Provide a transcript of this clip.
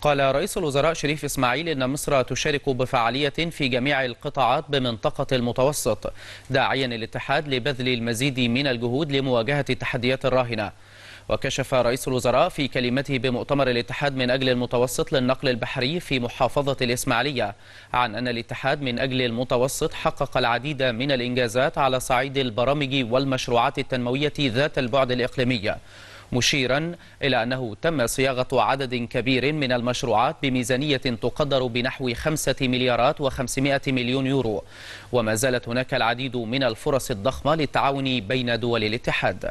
قال رئيس الوزراء شريف إسماعيل إن مصر تشارك بفعالية في جميع القطاعات بمنطقة المتوسط داعيا الاتحاد لبذل المزيد من الجهود لمواجهة التحديات الراهنة. وكشف رئيس الوزراء في كلمته بمؤتمر الاتحاد من أجل المتوسط للنقل البحري في محافظة الإسماعيلية عن أن الاتحاد من أجل المتوسط حقق العديد من الإنجازات على صعيد البرامج والمشروعات التنموية ذات البعد الإقليمي. مشيرا إلى أنه تم صياغة عدد كبير من المشروعات بميزانية تقدر بنحو خمسة مليارات وخمسمائة مليون يورو. وما زالت هناك العديد من الفرص الضخمة للتعاون بين دول الاتحاد.